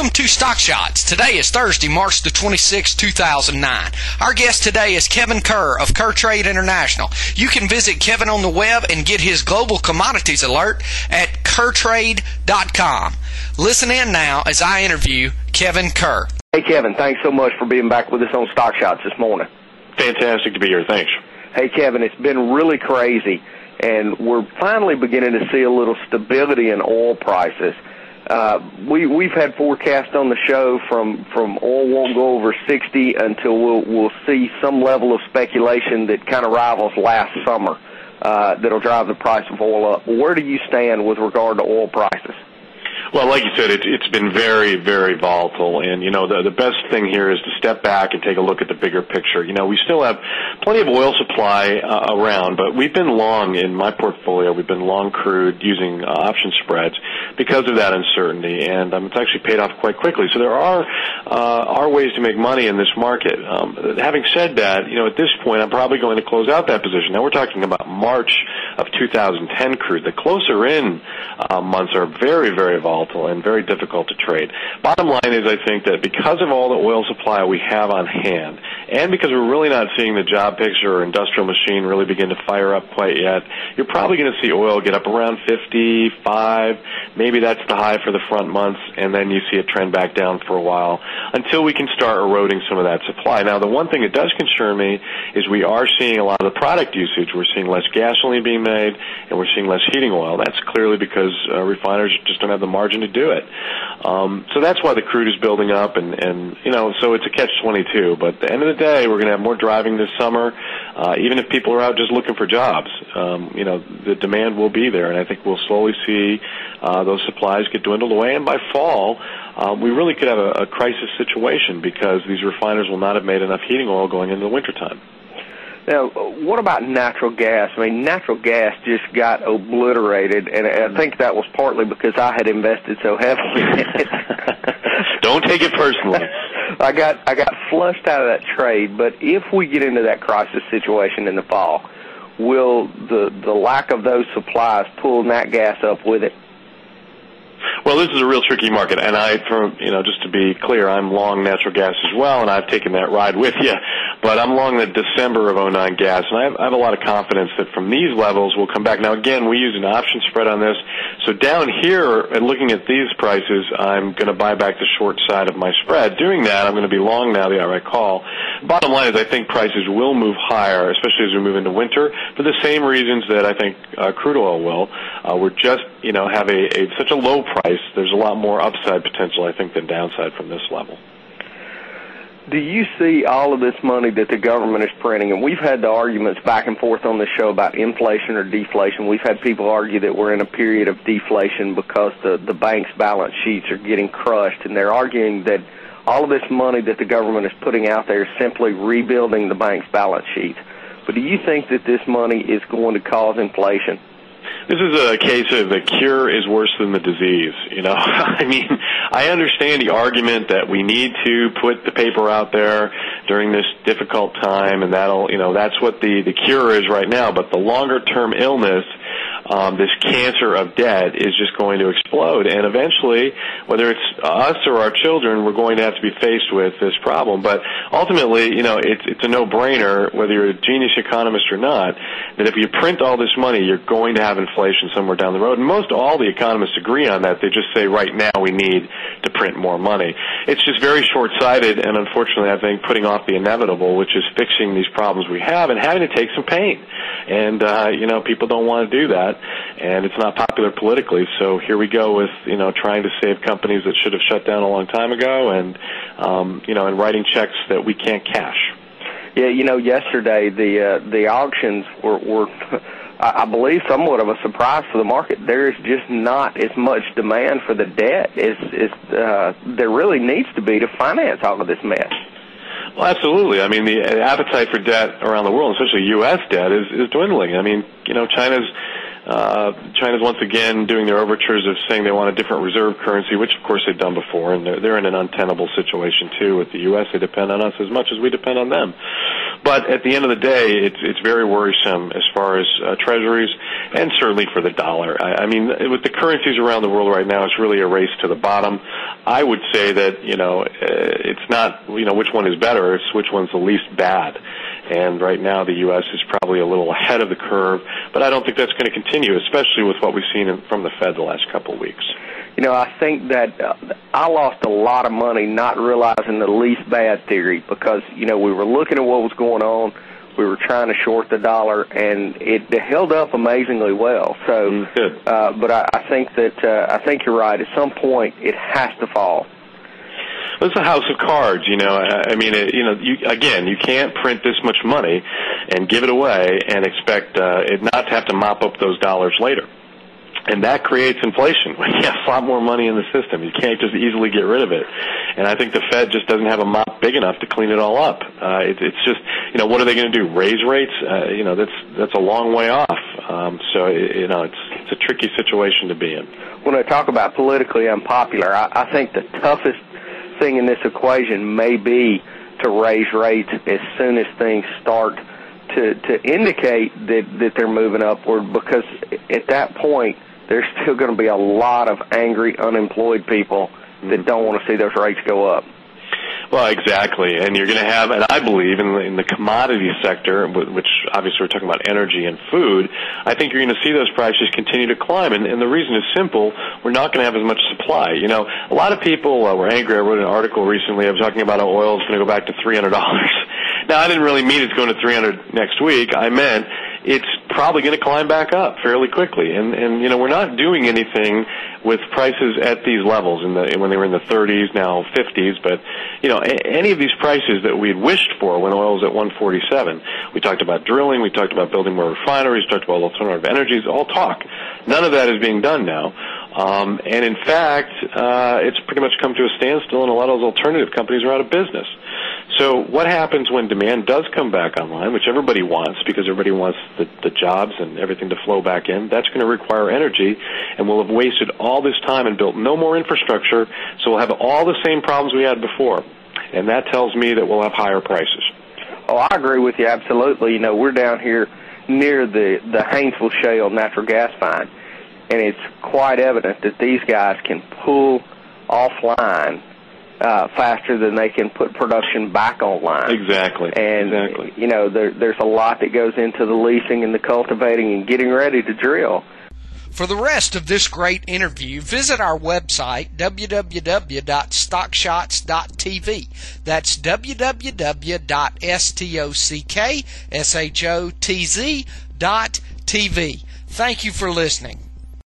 Welcome to Stock Shotz. Today is Thursday, March the 26th, 2009. Our guest today is Kevin Kerr of Kerr Trade International. You can visit Kevin on the web and get his global commodities alert at kerrtrade.com. Listen in now as I interview Kevin Kerr. Hey, Kevin, thanks so much for being back with us on Stock Shotz this morning. Fantastic to be here. Thanks. Hey, Kevin, it's been really crazy, and we're finally beginning to see a little stability in oil prices. Uh, we we've had forecasts on the show from from oil won't go over 60 until we'll we'll see some level of speculation that kind of rivals last summer. Uh, that'll drive the price of oil up. Where do you stand with regard to oil prices? Well, like you said, it, it's been very, very volatile, and you know the the best thing here is to step back and take a look at the bigger picture. You know, we still have plenty of oil supply uh, around, but we've been long in my portfolio. We've been long crude using uh, option spreads because of that uncertainty, and um, it's actually paid off quite quickly. So there are uh, are ways to make money in this market. Um, having said that, you know, at this point, I'm probably going to close out that position. Now we're talking about March of 2010 crude. The closer in uh, months are very, very volatile volatile and very difficult to trade. Bottom line is, I think that because of all the oil supply we have on hand, and because we're really not seeing the job picture or industrial machine really begin to fire up quite yet, you're probably going to see oil get up around 55. Maybe that's the high for the front months, and then you see it trend back down for a while until we can start eroding some of that supply. Now, the one thing that does concern me is we are seeing a lot of the product usage. We're seeing less gasoline being made, and we're seeing less heating oil. That's clearly because uh, refiners just don't have the margin to do it. Um, so that's why the crude is building up, and and you know, so it's a catch twenty two. But at the end of the day, we're going to have more driving this summer. Uh, even if people are out just looking for jobs, um, you know, the demand will be there, and I think we'll slowly see uh, those supplies get dwindled away. And by fall, um, we really could have a, a crisis situation because these refiners will not have made enough heating oil going into the wintertime. Now, what about natural gas? I mean, natural gas just got obliterated, and I mm. think that was partly because I had invested so heavily in it. Don't take it personally. I got I got flushed out of that trade, but if we get into that crisis situation in the fall, will the the lack of those supplies pull nat gas up with it? Well, this is a real tricky market, and I, for you know, just to be clear, I'm long natural gas as well, and I've taken that ride with you. But I'm long the December of 09 gas, and I have, I have a lot of confidence that from these levels we'll come back. Now, again, we use an option spread on this, so down here, and looking at these prices, I'm going to buy back the short side of my spread. Doing that, I'm going to be long now the outright call. Bottom line is, I think prices will move higher, especially as we move into winter, for the same reasons that I think uh, crude oil will. Uh, we're just, you know, have a, a such a low price. There's a lot more upside potential, I think, than downside from this level. Do you see all of this money that the government is printing? And we've had the arguments back and forth on the show about inflation or deflation. We've had people argue that we're in a period of deflation because the, the bank's balance sheets are getting crushed, and they're arguing that all of this money that the government is putting out there is simply rebuilding the bank's balance sheets. But do you think that this money is going to cause inflation? This is a case of the cure is worse than the disease. You know, I mean, I understand the argument that we need to put the paper out there during this difficult time, and that'll, you know, that's what the the cure is right now. But the longer term illness um, this cancer of debt is just going to explode. And eventually, whether it's us or our children, we're going to have to be faced with this problem. But ultimately, you know, it's, it's a no-brainer, whether you're a genius economist or not, that if you print all this money, you're going to have inflation somewhere down the road. And most all the economists agree on that. They just say right now we need to print more money. It's just very short-sighted, and unfortunately, I think putting off the inevitable, which is fixing these problems we have and having to take some pain. And uh, you know, people don't want to do that and it's not popular politically. So here we go with you know trying to save companies that should have shut down a long time ago, and um, you know, and writing checks that we can't cash. Yeah, you know, yesterday the uh, the auctions were. were I believe somewhat of a surprise for the market. There is just not as much demand for the debt as, as uh, there really needs to be to finance all of this mess. Well, absolutely. I mean, the appetite for debt around the world, especially U.S. debt, is, is dwindling. I mean, you know, China's uh, China's once again doing their overtures of saying they want a different reserve currency, which of course they've done before, and they're, they're in an untenable situation too with the U.S. They depend on us as much as we depend on them. But at the end of the day, it's it's very worrisome as far as uh, treasuries and certainly for the dollar. I, I mean, with the currencies around the world right now, it's really a race to the bottom. I would say that you know uh, it's not you know which one is better; it's which one's the least bad. And right now, the U.S. is probably a little ahead of the curve, but I don't think that's going to continue, especially with what we've seen in, from the Fed the last couple of weeks. You know, I think that uh, I lost a lot of money not realizing the least bad theory because you know we were looking at what was going on we were trying to short the dollar, and it held up amazingly well. So, mm, uh, but I, I think that uh, I think you're right. At some point, it has to fall. It's a house of cards, you know. I mean, it, you know, you, again, you can't print this much money and give it away and expect uh, it not to have to mop up those dollars later and that creates inflation when you have a lot more money in the system. You can't just easily get rid of it. And I think the Fed just doesn't have a mop big enough to clean it all up. Uh, it, it's just, you know, what are they going to do? Raise rates? Uh, you know, that's that's a long way off. Um, so you know, it's it's a tricky situation to be in. When I talk about politically unpopular, I, I think the toughest thing in this equation may be to raise rates as soon as things start to to indicate that that they're moving upward because at that point there's still going to be a lot of angry, unemployed people that mm-hmm. don't want to see those rates go up. Well, exactly, and you're going to have, and I believe in the, in the commodity sector, which obviously we're talking about energy and food. I think you're going to see those prices continue to climb, and, and the reason is simple: we're not going to have as much supply. You know, a lot of people uh, were angry. I wrote an article recently. I was talking about how oil is going to go back to three hundred dollars. Now, I didn't really mean it's going to 300 next week. I meant it's probably going to climb back up fairly quickly. And and you know we're not doing anything with prices at these levels in the when they were in the 30s now 50s. But you know a, any of these prices that we'd wished for when oil was at 147. We talked about drilling. We talked about building more refineries. We talked about alternative energies. All talk. None of that is being done now. Um, and in fact, uh, it's pretty much come to a standstill, and a lot of those alternative companies are out of business. So what happens when demand does come back online, which everybody wants because everybody wants the, the jobs and everything to flow back in? That's going to require energy, and we'll have wasted all this time and built no more infrastructure, so we'll have all the same problems we had before. And that tells me that we'll have higher prices. Oh, I agree with you absolutely. You know, we're down here near the the Haynesville Shale natural gas find, and it's quite evident that these guys can pull offline uh, faster than they can put production back online. Exactly. And exactly. you know, there, there's a lot that goes into the leasing and the cultivating and getting ready to drill. For the rest of this great interview, visit our website, www.stockshotz.tv. That's www.stockshotz.tv. Thank you for listening.